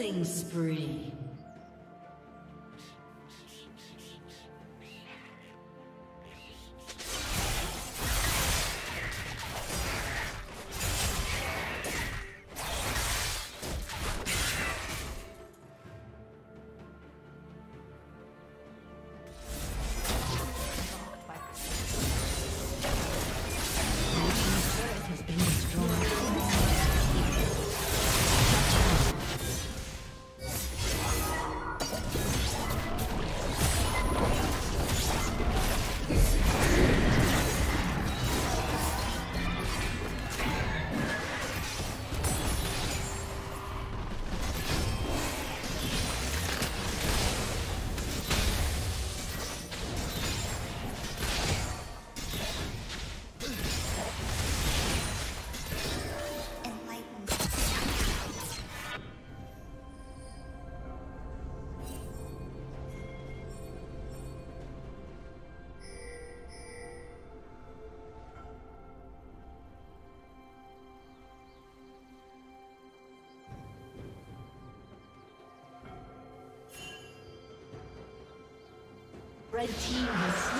Killing spree. Red team has slain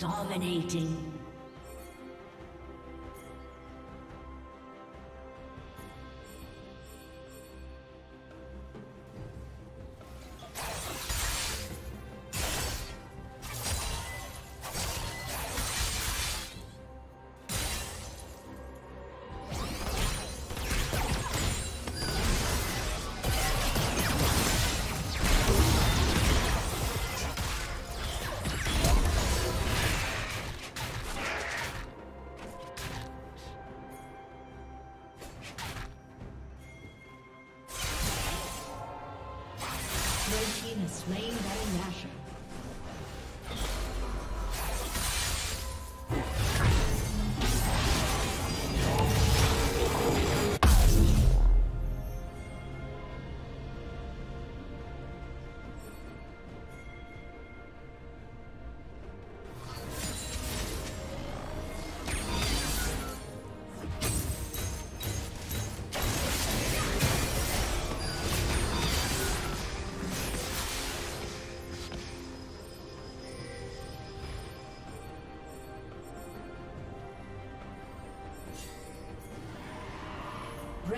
Dominating.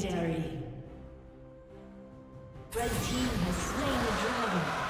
Legendary. Red team has slain the dragon.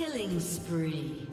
Killing spree.